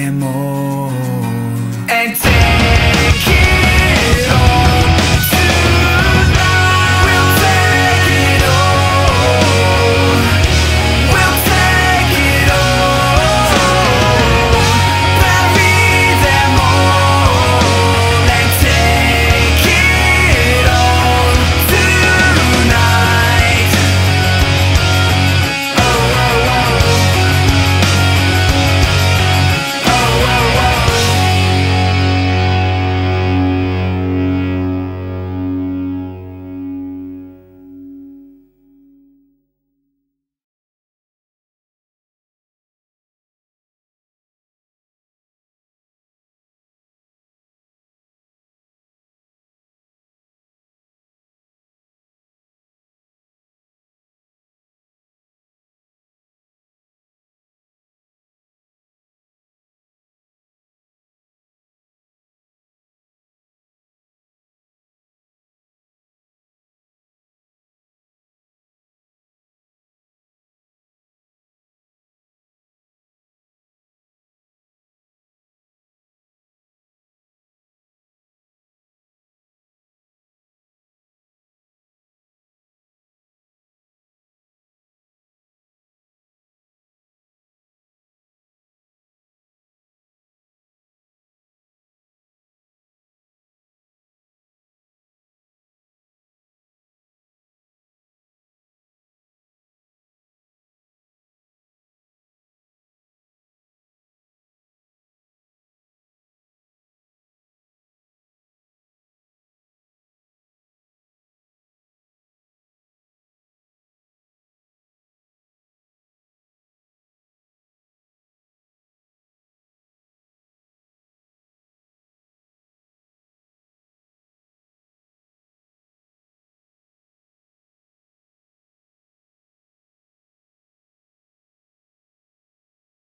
temor.